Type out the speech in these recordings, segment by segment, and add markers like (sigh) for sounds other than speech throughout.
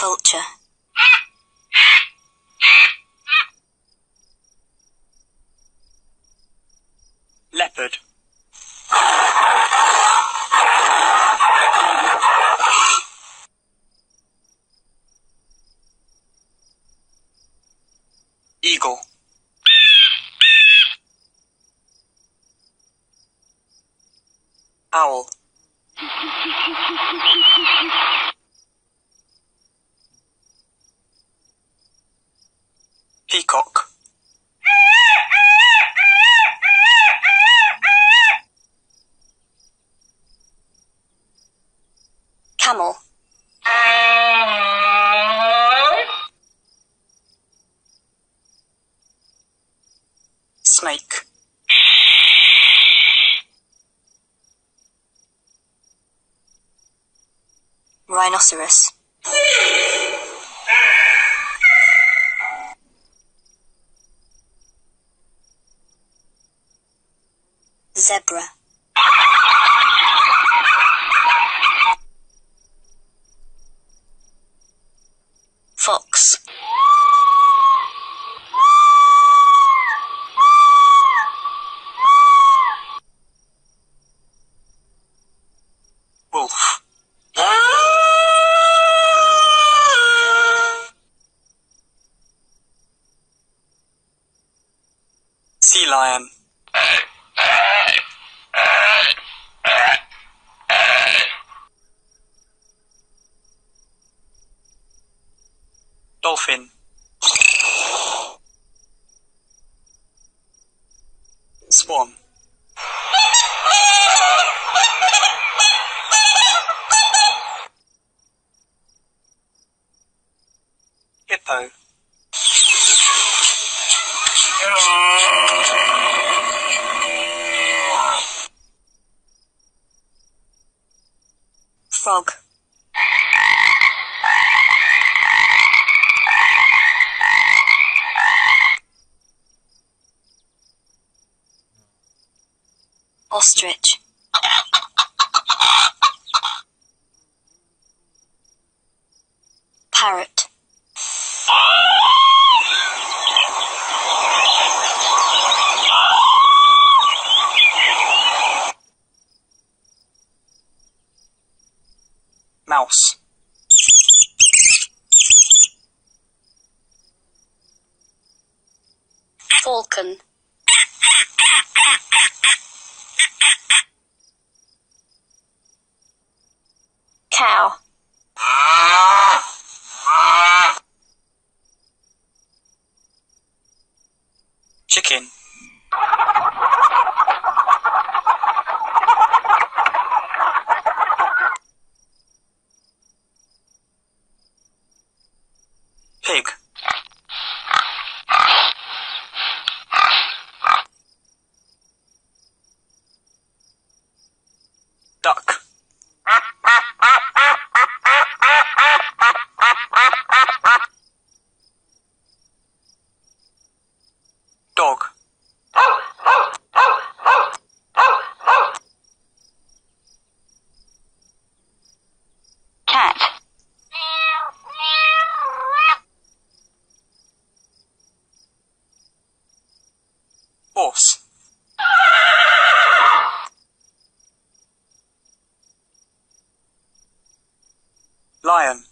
vulture. Leopard. Eagle. Owl. (laughs) snake. Rhinoceros. Zebra. Fox. fin Lion.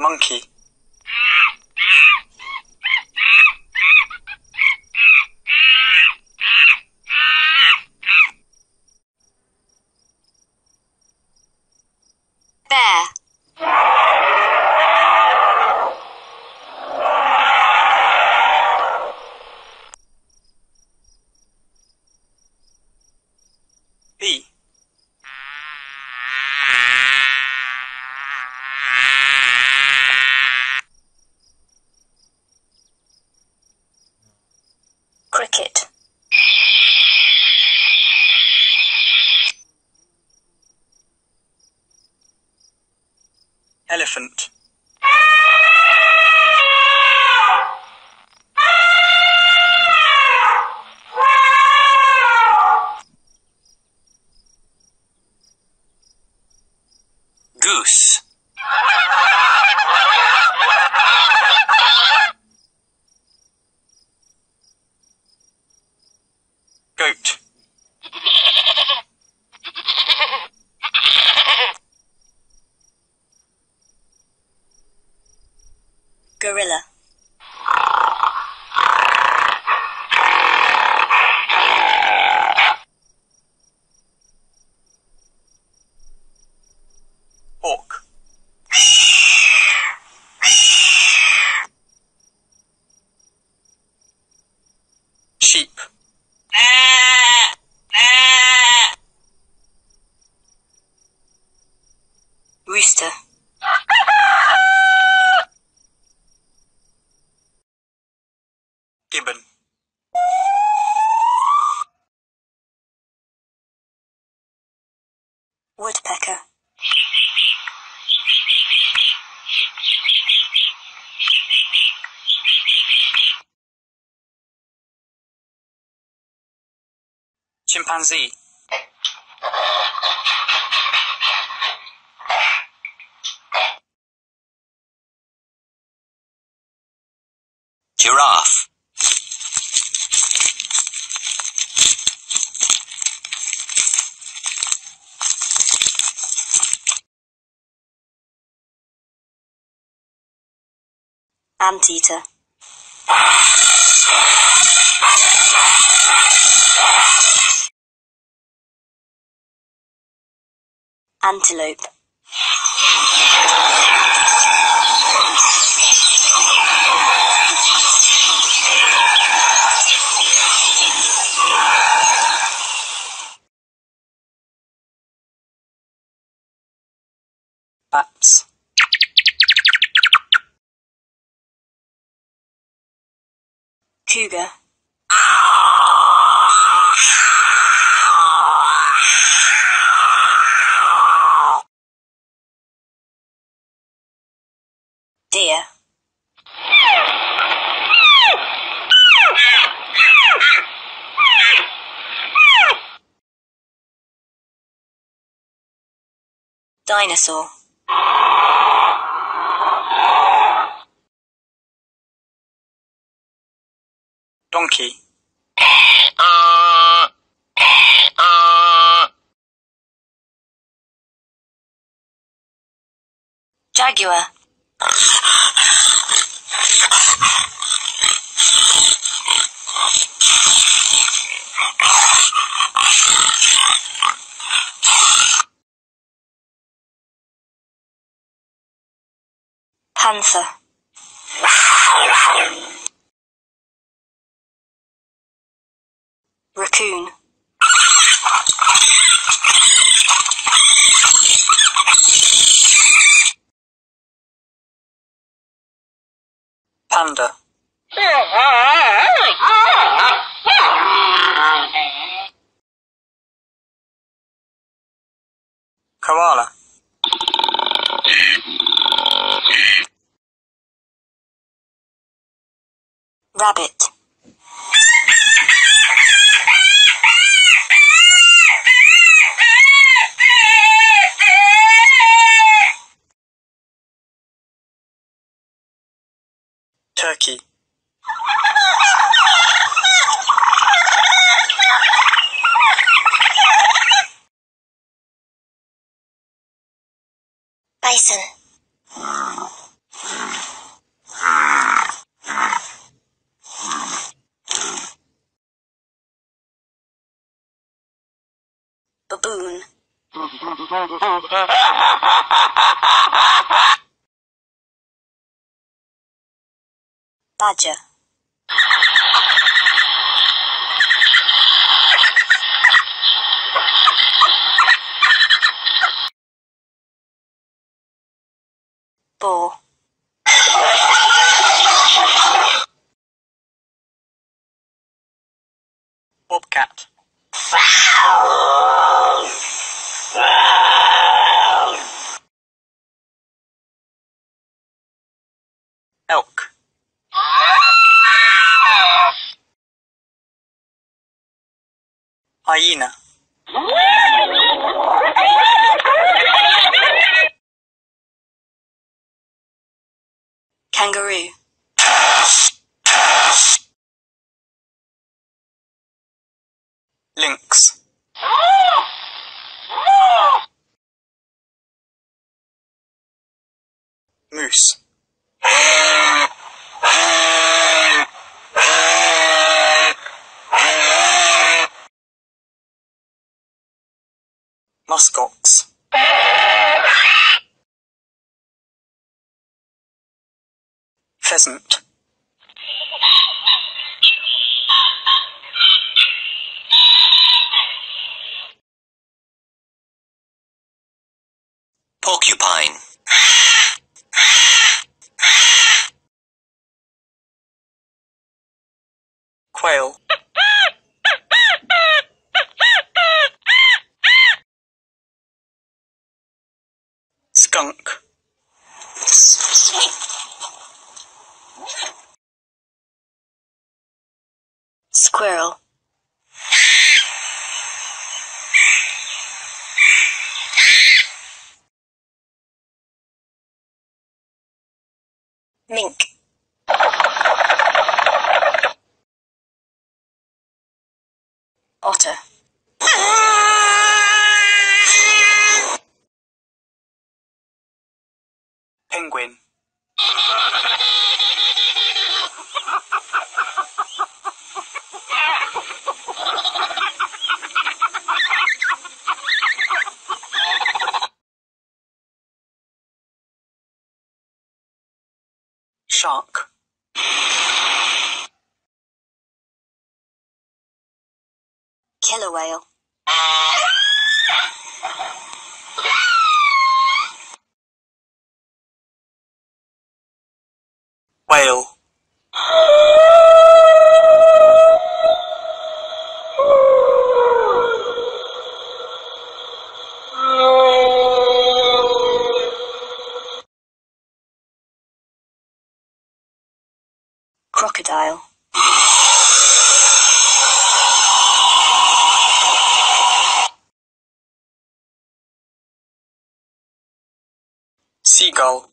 monkey. Goose. Goat. Gorilla. Gibbon. Woodpecker. Chimpanzee. Anteater. Antelope. Cougar. Deer. Dinosaur. Donkey. Jaguar. Panther. Raccoon. Panda. Koala. Rabbit. Turkey. Bison. Baboon. (laughs) Badger. Bobcat. Hyena. Kangaroo. Lynx. Moose. Muskox. Pheasant. Squirrel. Mink. Otter. Penguin. Whale. Seagull.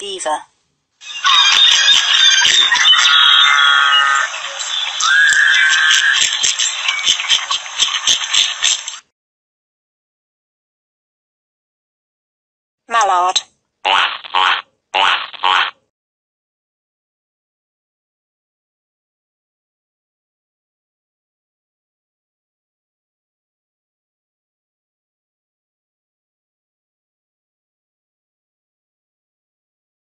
Beaver.